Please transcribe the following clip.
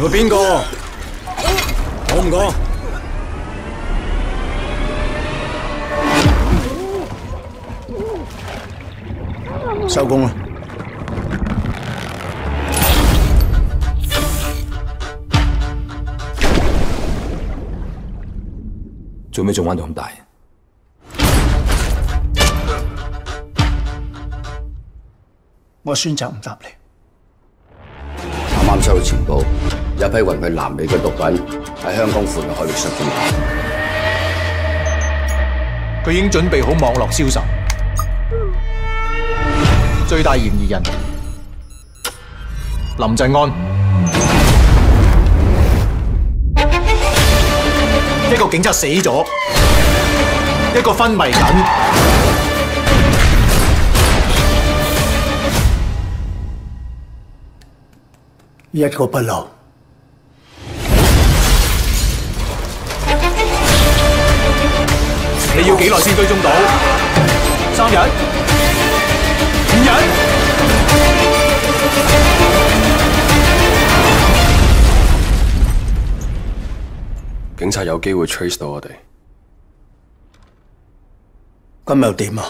你系边个？讲唔讲？收工啦！做咩仲玩到咁大？我选择唔答你。啱啱收到情报。批运去南美嘅毒品喺香港附近海域上翻，佢已经准备好网络销售。最大嫌疑人林振安，一个警察死咗，一个昏迷紧，一个不老。要几耐先追踪到？三日？五日？警察有机会 trace 到我哋，咁又点啊？